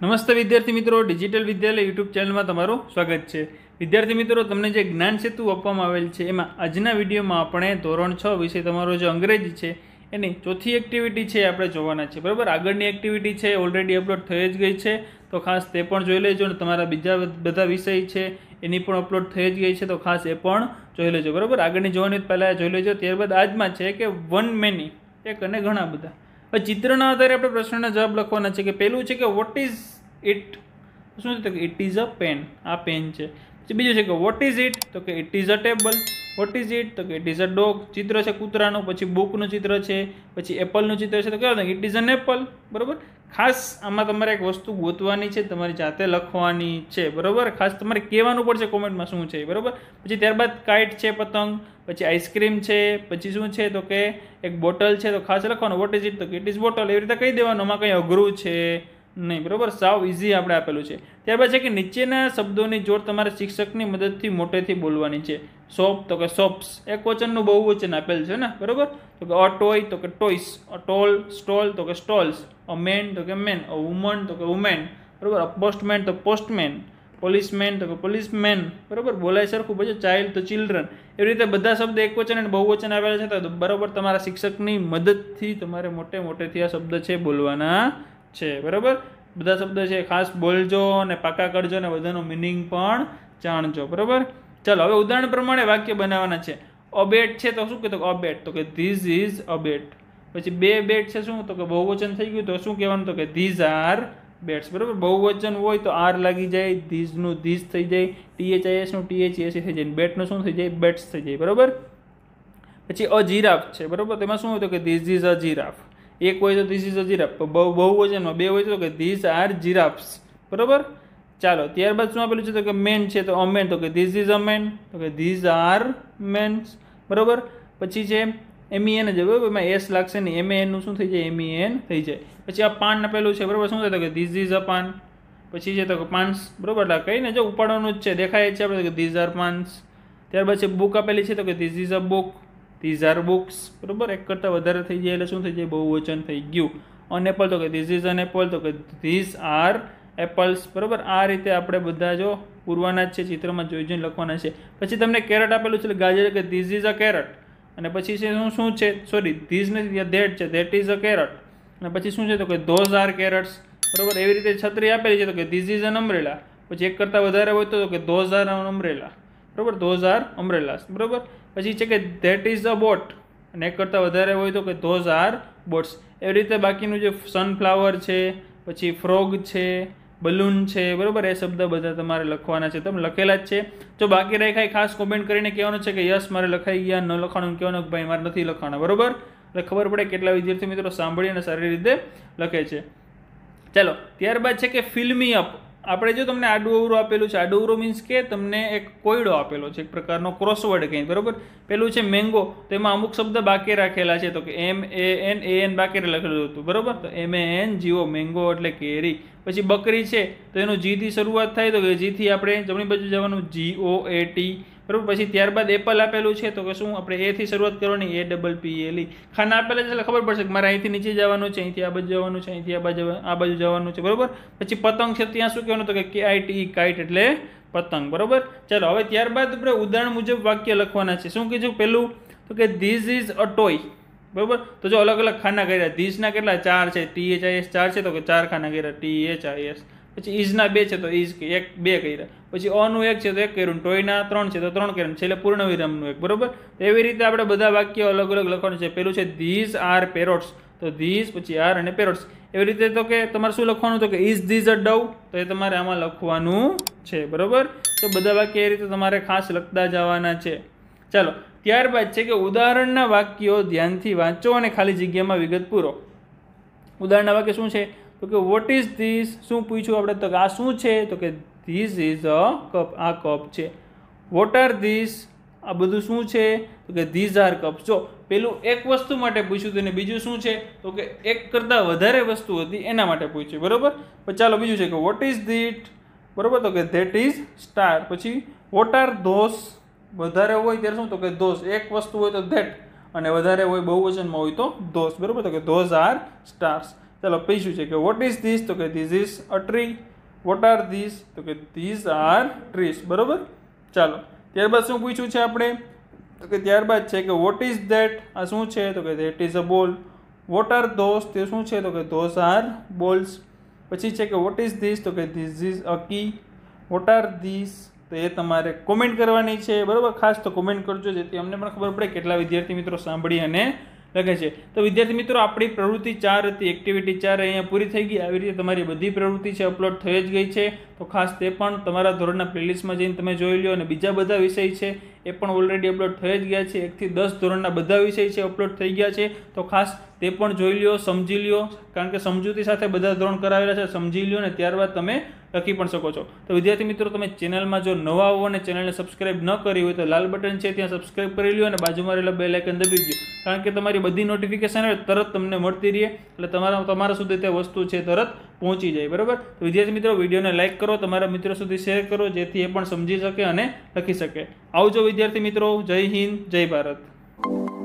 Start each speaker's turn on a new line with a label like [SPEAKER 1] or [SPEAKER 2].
[SPEAKER 1] નમસ્તે વિદ્યાર્થી મિત્રો, ડિજિટલ વિદ્યાલય યુટ્યુબ ચેનલમાં તમારું સ્વાગત છે. વિદ્યાર્થી મિત્રો, તમને જે જ્ઞાન સેતુ આપવામાં આવેલ છે, એમાં આજના વિડીયોમાં આપણે ધોરણ છ વિષય તમારો જે અંગ્રેજી છે, એની ચોથી એક્ટિવિટી છે આપણે જોવાના છે. બરાબર? આગળની એક્ટિવિટી છે ઓલરેડી અપલોડ થઈ જ ગઈ છે. તો ખાસ તે પણ જોઈ લેજો અને તમારા બીજા બધા વિષય છે, એની પણ અપલોડ થઈ જ ગઈ છે, તો ખાસ એ પણ જોઈ લેજો. બરાબર? આગળની જોવાની પહેલાં જોઈ લેજો. ત્યારબાદ આજમાં છે કે વન મેની, એક અને ઘણા બધા. હવે ચિત્રના આધારે આપણે પ્રશ્નના જવાબ લખવાના છે કે પહેલું છે કે વોટ ઇઝ ઇટ શું છે તો કે ઇટ ઇઝ અ પેન આ પેન છે. બીજું છે કે વોટ ઇઝ ઇટ તો કે it is a table what is it તો કે ઇટ ઇઝ અ ડોગ ચિત્ર છે કૂતરાનું, પછી બુકનું ચિત્ર છે, પછી એપલનું ચિત્ર છે. તો કહેવાય ઇટ ઇઝ અન એપલ બરાબર? ખાસ આમાં તમારે એક વસ્તુ ગોતવાની છે, તમારી જાતે લખવાની છે. બરાબર? ખાસ તમારે કહેવાનું પડશે કોમેન્ટમાં શું છે બરાબર? પછી ત્યારબાદ કાઇટ છે પતંગ, પછી આઈસ્ક્રીમ છે, પછી શું છે? તો કે એક બોટલ છે. તો ખાસ લખવાનું. વોટ ઇઝ ઇટ તો કે ઇટ ઇઝ બોટલ એવી રીતે કહી દેવાનું. આમાં કંઈ અઘરું છે. નહીં, બરાબર? સાવ ઇઝી આપણે આપેલું છે. ત્યારબાદ છે કે નીચેના શબ્દોની જોડ તમારે શિક્ષકની મદદથી મોટેથી બોલવાની છે. શોપ, તો કે શોપ્સ. એક વચનનું બહુ વચન આપેલ છે ને? બરાબર? તો કે અ ટોય તો કે ટોયસ અ ટોલ સ્ટોલ તો કે સ્ટોલ્સ અ મેન તો કે મેન અ વુમન તો કે વુમેન બરાબર? અ પોસ્ટમેન તો પોસ્ટમેન પોલીસમેન તો કે પોલીસમેન બરાબર? બોલાય સરખું પછી ચાઇલ્ડ તો ચિલ્ડ્રન એવી રીતે બધા શબ્દ એક વચન અને બહુવચન આવેલા છે, તો બરાબર તમારા શિક્ષકની મદદથી તમારે મોટે મોટેથી આ શબ્દ છે બોલવાના છે, બરાબર? બધા શબ્દ છે, ખાસ બોલજો અને પાકા કરજો અને બધાનો મિનિંગ પણ જાણજો, બરાબર? ચાલો, હવે ઉદાહરણ પ્રમાણે વાક્ય બનાવવાના છે. અબેટ છે તો શું કહેતો? અબેટ તો કે ધીઝ ઇઝ અબેટ પછી બે બેટ છે શું? તો કે, બહુવચન થઈ ગયું. તો શું કહેવાનું? તો કે ધીઝ આર બેટ્સ બરાબર? બહુવચન હોય તો આર લાગી જાય ધીઝનું ધીઝ થઈ જાય ટીએચઆઈએસનું ટીએચએસી થઈ જાય બેટનું શું થઈ જાય? બેટ્સ થઈ જાય. બરાબર? પછી અજીરાફ છે, બરાબર? તેમાં શું હોય? તો કે ધીઝ ઇઝ અ જીરાફ એક હોય તો ધીસ ઇઝ અ જીરાફ. બહુ બહુવચનમાં બે હોય તો કે ધીસ આર જીરાફ્સ. બરાબર? ચાલો, ત્યારબાદ શું આપેલું છે તો કે મેન છે તો અમેન, તો કે ધીસ ઇઝ અ મેન તો કે ધીઝ આર મેન્સ બરાબર? પછી છે એમી એન જ, બરાબર? એમાં એસ લાગશે નહીં એમ એનનું શું થઈ જાય? એમી એન થઈ જાય. પછી આ પાન આપેલું છે, બરાબર? શું થાય તો કે ધીસ ઇઝ અ પાન? પછી છે તો કે પાન્સ, બરાબર? એટલે કહીને જો ઉપાડવાનું જ છે, દેખાય છે આપણે કે ધીઝ આર પાન્સ. ત્યારબાદ છે બુક આપેલી છે તો કે this is a book these are books બરાબર? એક કરતાં વધારે થઈ જાય એટલે શું થઈ જાય? બહુવચન થઈ ગયું. અન એપલ તો કે ધીઝ ઇઝ અન એપલ તો કે ધીઝ આર એપલ્સ બરાબર? આ રીતે આપણે બધા જો પૂરવાના જ છે, ચિત્રમાં જોઈ જોઈને લખવાના છે. પછી તમને કેરેટ આપેલું છે ગાજર કે ધીઝ ઇઝ અ કેરેટ અને પછી છે શું શું છે? સોરી ધીઝ નથી ધેટ છે. ધેટ ઇઝ અ કેરેટ અને પછી શું છે તો કે ધોઝ આર કેરેટ્સ બરાબર? એવી રીતે છત્રી આપેલી છે તો કે ધીઝ ઇઝ અન અમરેલા પછી એક કરતાં વધારે હોય તો કે ધોઝ આર અમરેલા બરાબર? ધોઝ આર અમરેલાસ બરાબર? પછી છે કે ધેટ ઇઝ અ બોટ અને એક કરતાં વધારે હોય તો કે ધોઝ આર બોટ્સ એવી રીતે બાકીનું જે સનફ્લાવર છે, પછી ફ્રોગ છે બલૂન છે, બરાબર? એ શબ્દ બધા તમારે લખવાના છે. તમે લખેલા જ છે. જો બાકી રાખાય ખાસ કોમેન્ટ કરીને કહેવાનું છે કે યસ મારે લખાઈ ગયા, ન લખવાનું કહેવાનું કે ભાઈ મારે નથી લખવાના બરાબર? એટલે ખબર પડે કેટલા વિદ્યાર્થી મિત્રો સાંભળી અને સારી રીતે લખે છે. ચાલો, ત્યારબાદ છે કે ફિલ્મી અપ આપણે જો તમને આડું અવરું આપેલું છે, આડું અવરું મીન્સ કે તમને એક કોયડો આપેલો છે, એક પ્રકારનો ક્રોસવર્ડ કંઈ બરાબર? પેલું છે મેંગો તો એમાં અમુક શબ્દ બાકી રાખેલા છે, તો કે એમ એ એન એ એન બાકી લખેલું હતું, બરાબર? તો M A N G O mango એટલે કેરી. પછી બકરી છે, તો એનું જીથી શરૂઆત થાય, તો કે જીથી આપણે જમણી બાજુ જવાનું જી ઓ એ ટી બરાબર? પછી ત્યારબાદ એપલ આપેલું છે, તો કે શું આપણે એથી શરૂઆત કરવાની? એ ડબલ પી એલ ઈ ખાના આપેલા છે એટલે ખબર પડશે કે મારે અહીંથી નીચે જવાનું છે, અહીંથી આ બાજુ જવાનું છે, અહીંથી આ બાજુ આ બાજુ જવાનું છે, બરાબર? પછી પતંગ છે, ત્યાં શું કહેવાનું તો કે કે આઈ ટી કાઇટ એટલે પતંગ, બરાબર? ચાલો, હવે ત્યારબાદ આપણે ઉદાહરણ મુજબ વાક્ય લખવાના છે. શું કીધું પેલું? તો કે ધીઝ ઇઝ અ ટોય બરાબર? તો જો અલગ અલગ ખાના કર્યા. ધીઝના કેટલા? ચાર છે. ટી એચ આઈ એસ ચાર છે. તો કે ચાર ખાના કર્યા. ટી એચ આઈ એસ પછી ઇઝના બે છે તો ઇઝ એક બે કર્યા. પછી અનું એક છે તો એક કર્યું ટોયના ત્રણ છે તો ત્રણ કર્યું. છેલ્લે પૂર્ણ વિરામનું એક, બરાબર? એવી રીતે આપણે બધા વાક્યો અલગ અલગ લખવાનું છે. પેલું છે ધીઝ આર પેરોટ્સ. તો ધીઝ પછી આર અને પેરોટ્સ. એવી રીતે તો કે તમારે શું લખવાનું તો કે ઇઝ ધીઝ અ ડવ? તો એ તમારે આમાં લખવાનું છે, બરાબર? તો બધા વાક્ય એ રીતે તમારે ખાસ લખતા જવાના છે. ચાલો, ત્યારબાદ છે કે ઉદાહરણના વાક્યો ધ્યાનથી વાંચો અને ખાલી જગ્યામાં વિગત પૂરો. ઉદાહરણના વાક્ય શું છે? તો કે વોટ ઇઝ ધીસ શું પૂછ્યું આપણે? તો કે આ શું છે? તો કે ધીસ ઇઝ અ કપ આ કપ છે. વોટ આર ધીસ આ બધું શું છે? તો કે ધીઝ આર કપ જો, પેલું એક વસ્તુ માટે પૂછ્યું હતું ને બીજું શું છે? તો કે એક કરતાં વધારે વસ્તુ હતી એના માટે પૂછ્યું. બરાબર? પછી ચાલો બીજું છે કે વોટ ઇઝ ધીટ બરાબર? તો કે ધેટ ઇઝ સ્ટાર પછી વોટ આર ધોસ વધારે હોય ત્યારે શું? તો કે ધોસ એક વસ્તુ હોય તો ધેટ અને વધારે હોય બહુવચનમાં હોય તો ધોસ બરાબર? તો કે ધોઝ આર સ્ટાર્સ ચાલો પૈસું છે કે વોટ ઇઝ ધીસ તો કે this is a tree what are this તો કે ધીસ આર ટ્રીસ બરાબર? ચાલો. ત્યારબાદ શું પૂછ્યું છે આપણે? તો કે ત્યારબાદ છે કે વોટ ઇઝ ધેટ આ શું છે? તો કે ધેટ ઇઝ અ બોલ વોટ આર ધોસ તે શું છે? તો કે ધોસ આર બોલ્સ પછી છે કે વોટ ઇઝ ધીસ તો કે this is a key what are this તો એ તમારે કોમેન્ટ કરવાની છે. બરાબર? ખાસ તો કોમેન્ટ કરજો, જેથી અમને પણ ખબર પડે કેટલા વિદ્યાર્થી મિત્રો સાંભળી અને લખે છે. તો વિદ્યાર્થી મિત્રો, આપણી પ્રવૃત્તિ ચાર હતી એક્ટિવિટી ચાર અહીંયા પૂરી થઈ ગઈ. આવી રીતે તમારી બધી પ્રવૃત્તિ છે અપલોડ થઈ જ ગઈ છે. તો ખાસ તે પણ તમારા ધોરણના પ્લેલિસ્ટમાં જઈને તમે જોઈ લો અને બીજા બધા વિષય છે, એ પણ ઓલરેડી અપલોડ થઈ જ ગયા છે. એકથી દસ ધોરણના બધા વિષય છે અપલોડ થઈ ગયા છે. તો ખાસ તે પણ જોઈ લ્યો, સમજી લ્યો. કારણ કે સમજૂતી સાથે બધા ધોરણ કરાવેલા છે, સમજી લ્યો. ને ત્યારબાદ તમે લખી પણ શકો છો. તો વિદ્યાર્થી મિત્રો, તમે ચેનલમાં જો નવા આવો અને ચેનલને સબસ્ક્રાઇબ ન કરી હોય તો લાલ બટન છે ત્યાં સબસ્ક્રાઇબ કરી લ્યો અને બાજુમાં રહેલા બે લાઇકન દબી ગયો કારણ કે તમારી બધી નોટિફિકેશન તરત તમને મળતી રહે એટલે તમારા તમારા સુધી તે વસ્તુ છે તરત પહોંચી જાય. બરાબર? તો વિદ્યાર્થી મિત્રો, વિડીયોને લાઇક કરો, તમારા મિત્રો સુધી શેર કરો, જેથી એ પણ સમજી શકે અને લખી શકે. આવજો વિદ્યાર્થી મિત્રો, જય હિન્દ, જય ભારત.